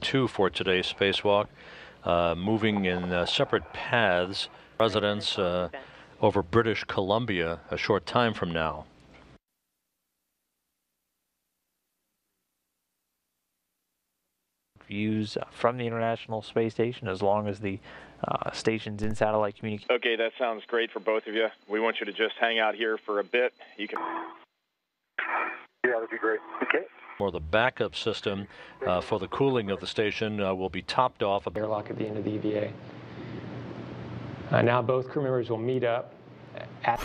Two for today's spacewalk, uh, moving in uh, separate paths, residents uh, over British Columbia a short time from now. Views from the International Space Station as long as the uh, station's in satellite communication. Okay, that sounds great for both of you. We want you to just hang out here for a bit. You can. Yeah, that'd be great. Okay. Or the backup system uh, for the cooling of the station uh, will be topped off. Airlock at the end of the EVA. Uh, now both crew members will meet up at